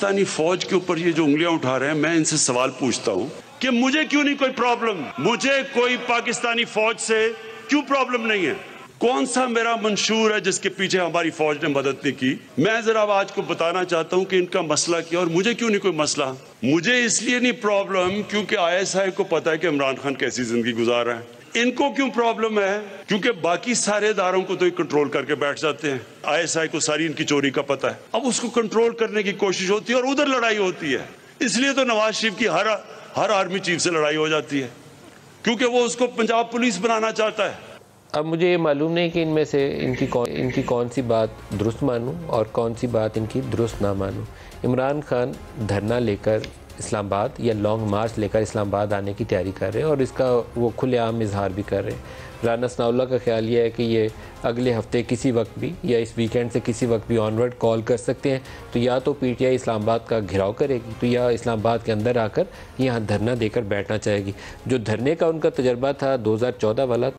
पाकिस्तानी फौज के ऊपर ये जो उंगलियाँ उठा रहे हैं, मैं इनसे सवाल पूछता हूँ कि मुझे क्यों नहीं कोई प्रॉब्लम मुझे कोई पाकिस्तानी फौज से क्यों प्रॉब्लम नहीं है? कौन सा मेरा मंशूर है जिसके पीछे हमारी फौज ने मदद नहीं की? मैं जरा आज को बताना चाहता हूँ कि इनका मसला क्या और मुझे क्यों नहीं कोई मसला? मुझे इसलिए नहीं प्रॉब्लम क्योंकि आईएसआई को पता है कि इमरान खान कैसी ज़िंदगी गुजार रहे हैं। इनको क्यों प्रॉब्लम है? क्योंकि बाकी सारे इदारों को तो ये कंट्रोल करके बैठ जाते हैं। आईएसआई को सारी इनकी चोरी का पता है। अब उसको कंट्रोल करने की कोशिश होती है और उधर लड़ाई होती है। इसलिए तो नवाज़ शरीफ की हर हर आर्मी चीफ से लड़ाई हो जाती है। क्योंकि वो उसको पंजाब पुलिस बनाना चाहता है। अब मुझे ये मालूम नहीं कि इनमें से इनकी कौन इनकी कौन सी बात दुरुस्त मानूं और कौन सी बात इनकी दुरुस्त ना मानूं। इमरान खान धरना लेकर इस्लामाबाद या लॉन्ग मार्च लेकर इस्लामाबाद आने की तैयारी कर रहे हैं और इसका वो खुलेआम इजहार भी कर रहे हैं। राना सनाउल्ला का ख्याल ये है कि ये अगले हफ़्ते किसी वक्त भी या इस वीकेंड से किसी वक्त भी ऑनवर्ड कॉल कर सकते हैं। तो या तो पीटीआई इस्लामाबाद का घिराव करेगी तो या इस्लामाबाद के अंदर आकर यहाँ धरना देकर बैठना चाहेगी। जो धरने का उनका तजर्बा था 2014 वाला